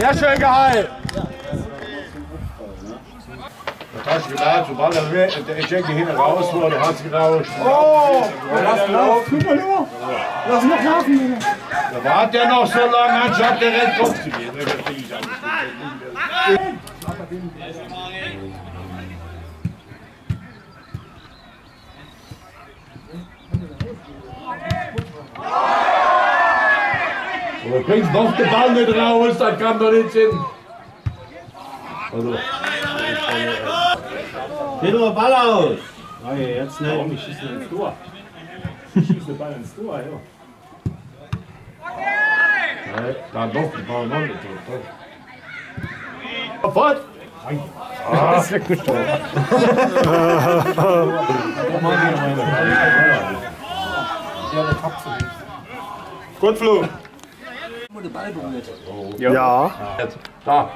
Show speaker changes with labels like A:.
A: Ja, schön gehalten.
B: Das hast du gedacht, sobald er weg, der Schenke hinten raus wurde, hat es gerauscht.
A: Oh, lass laufen. Guck mal nur. Lass noch laufen, Junge.
B: Da war der noch so lange, anstatt der rennt drauf zu gehen. Und du bringst noch den Ball nicht raus, das kann doch nicht sein. Also,
C: Geh nur Ball aus!
B: nein, jetzt nicht. Warum? Ich schieße nicht ins Tor. Ich schieße den Ball ins Tor, ja. Nein, da doch, den Ball noch nicht. Sofort!
A: Das ist weggestorben.
B: Gut, Flo.
A: Ja.
B: Da.